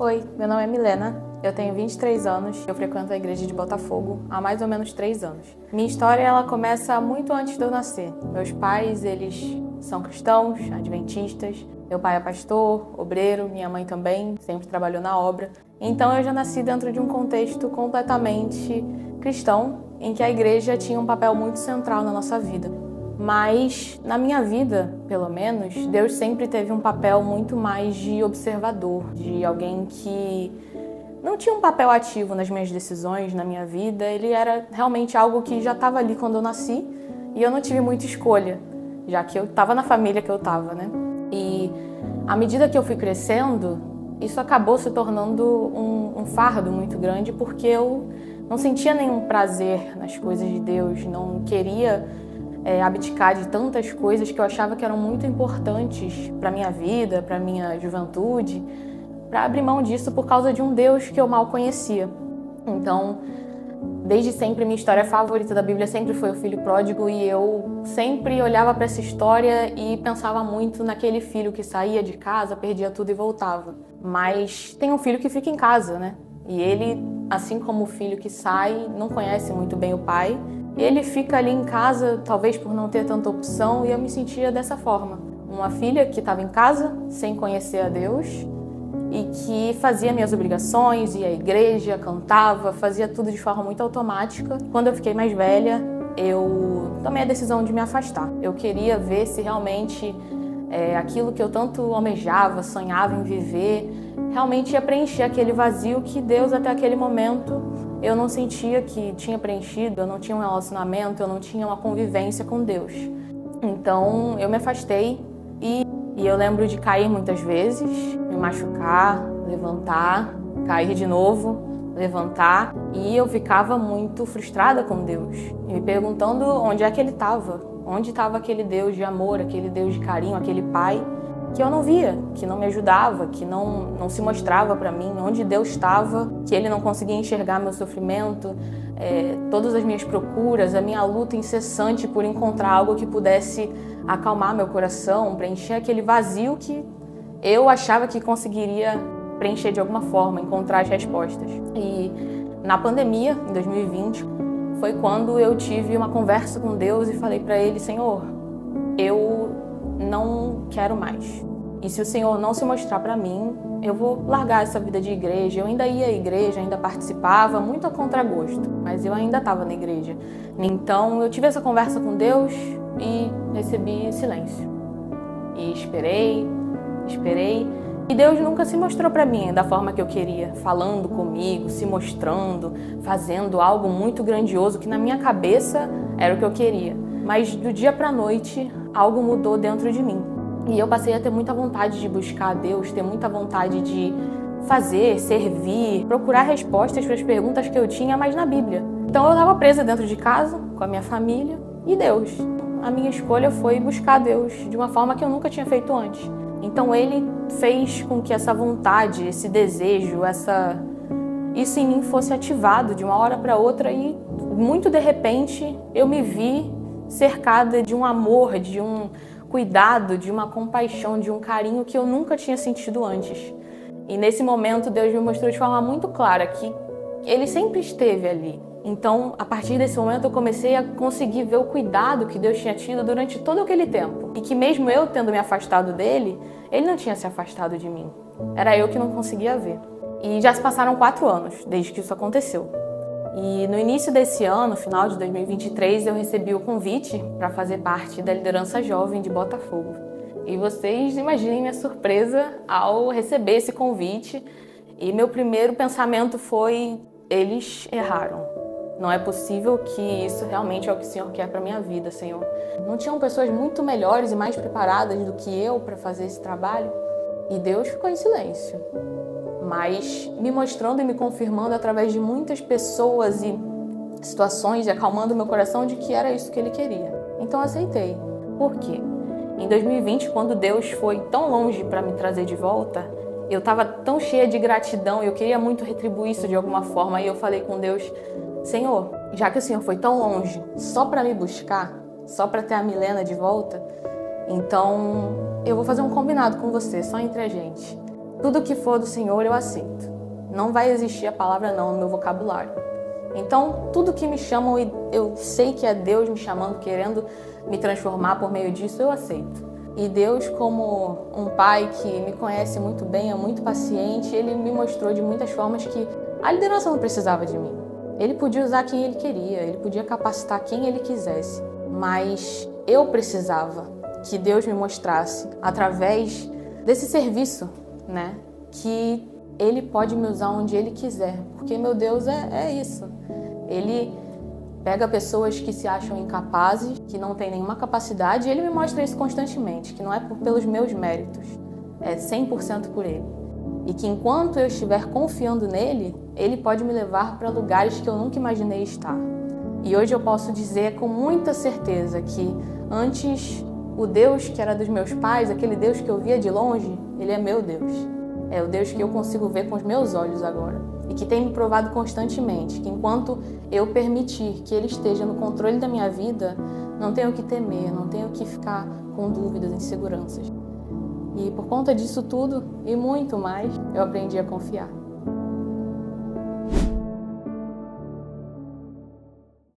Oi, meu nome é Milena, eu tenho 23 anos, eu frequento a igreja de Botafogo há mais ou menos 3 anos. Minha história ela começa muito antes de eu nascer. Meus pais, eles são cristãos, adventistas. Meu pai é pastor, obreiro, minha mãe também, sempre trabalhou na obra. Então eu já nasci dentro de um contexto completamente cristão, em que a igreja tinha um papel muito central na nossa vida. Mas na minha vida, pelo menos, Deus sempre teve um papel muito mais de observador, de alguém que não tinha um papel ativo nas minhas decisões, na minha vida. Ele era realmente algo que já estava ali quando eu nasci e eu não tive muita escolha, já que eu estava na família que eu estava, né? E à medida que eu fui crescendo, isso acabou se tornando um, um fardo muito grande porque eu não sentia nenhum prazer nas coisas de Deus, não queria é, abdicar de tantas coisas que eu achava que eram muito importantes para minha vida, para minha juventude, para abrir mão disso por causa de um Deus que eu mal conhecia. Então, desde sempre minha história favorita da Bíblia sempre foi o filho pródigo e eu sempre olhava para essa história e pensava muito naquele filho que saía de casa, perdia tudo e voltava. Mas tem um filho que fica em casa, né? E ele, assim como o filho que sai, não conhece muito bem o pai ele fica ali em casa, talvez por não ter tanta opção, e eu me sentia dessa forma. Uma filha que estava em casa, sem conhecer a Deus, e que fazia minhas obrigações, ia à igreja, cantava, fazia tudo de forma muito automática. Quando eu fiquei mais velha, eu tomei a decisão de me afastar. Eu queria ver se realmente é, aquilo que eu tanto almejava, sonhava em viver, realmente ia preencher aquele vazio que Deus até aquele momento eu não sentia que tinha preenchido, eu não tinha um relacionamento, eu não tinha uma convivência com Deus. Então eu me afastei e, e eu lembro de cair muitas vezes, me machucar, levantar, cair de novo, levantar e eu ficava muito frustrada com Deus, me perguntando onde é que Ele estava, onde estava aquele Deus de amor, aquele Deus de carinho, aquele Pai que eu não via, que não me ajudava, que não, não se mostrava para mim, onde Deus estava, que Ele não conseguia enxergar meu sofrimento, é, todas as minhas procuras, a minha luta incessante por encontrar algo que pudesse acalmar meu coração, preencher aquele vazio que eu achava que conseguiria preencher de alguma forma, encontrar as respostas. E na pandemia, em 2020, foi quando eu tive uma conversa com Deus e falei para Ele: Senhor, eu não quero mais. E se o Senhor não se mostrar para mim, eu vou largar essa vida de igreja. Eu ainda ia à igreja, ainda participava, muito a contragosto, mas eu ainda estava na igreja. Então eu tive essa conversa com Deus e recebi silêncio. E esperei, esperei. E Deus nunca se mostrou para mim da forma que eu queria, falando comigo, se mostrando, fazendo algo muito grandioso que na minha cabeça era o que eu queria. Mas do dia para noite algo mudou dentro de mim. E eu passei a ter muita vontade de buscar a Deus, ter muita vontade de fazer, servir, procurar respostas para as perguntas que eu tinha, mas na Bíblia. Então eu estava presa dentro de casa, com a minha família e Deus. A minha escolha foi buscar Deus de uma forma que eu nunca tinha feito antes. Então ele fez com que essa vontade, esse desejo, essa isso em mim fosse ativado de uma hora para outra e muito de repente eu me vi cercada de um amor, de um cuidado, de uma compaixão, de um carinho que eu nunca tinha sentido antes. E nesse momento Deus me mostrou de forma muito clara que ele sempre esteve ali. Então, a partir desse momento eu comecei a conseguir ver o cuidado que Deus tinha tido durante todo aquele tempo. E que mesmo eu tendo me afastado dele, ele não tinha se afastado de mim. Era eu que não conseguia ver. E já se passaram quatro anos desde que isso aconteceu. E no início desse ano, final de 2023, eu recebi o convite para fazer parte da liderança jovem de Botafogo. E vocês imaginem minha surpresa ao receber esse convite. E meu primeiro pensamento foi: eles erraram. Não é possível que isso realmente é o que o Senhor quer para minha vida, Senhor. Não tinham pessoas muito melhores e mais preparadas do que eu para fazer esse trabalho? E Deus ficou em silêncio mas me mostrando e me confirmando através de muitas pessoas e situações e acalmando meu coração de que era isso que ele queria. Então aceitei. Por quê? Em 2020, quando Deus foi tão longe para me trazer de volta, eu estava tão cheia de gratidão eu queria muito retribuir isso de alguma forma. E eu falei com Deus: Senhor, já que o Senhor foi tão longe só para me buscar, só para ter a Milena de volta, Então, eu vou fazer um combinado com você, só entre a gente. Tudo que for do Senhor eu aceito. Não vai existir a palavra não no meu vocabulário. Então, tudo que me chamam e eu sei que é Deus me chamando, querendo me transformar por meio disso, eu aceito. E Deus, como um pai que me conhece muito bem, é muito paciente, ele me mostrou de muitas formas que a liderança não precisava de mim. Ele podia usar quem ele queria, ele podia capacitar quem ele quisesse, mas eu precisava que Deus me mostrasse através desse serviço, né? Que Ele pode me usar onde Ele quiser, porque meu Deus é, é isso. Ele pega pessoas que se acham incapazes, que não têm nenhuma capacidade, e Ele me mostra isso constantemente, que não é por, pelos meus méritos, é 100% por Ele. E que enquanto eu estiver confiando nele, Ele pode me levar para lugares que eu nunca imaginei estar. E hoje eu posso dizer com muita certeza que antes o Deus que era dos meus pais, aquele Deus que eu via de longe, ele é meu Deus. É o Deus que eu consigo ver com os meus olhos agora. E que tem me provado constantemente que enquanto eu permitir que Ele esteja no controle da minha vida, não tenho que temer, não tenho que ficar com dúvidas, inseguranças. E por conta disso tudo e muito mais, eu aprendi a confiar.